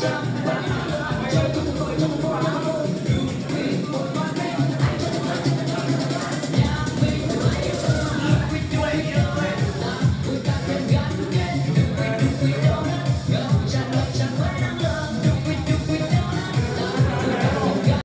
John.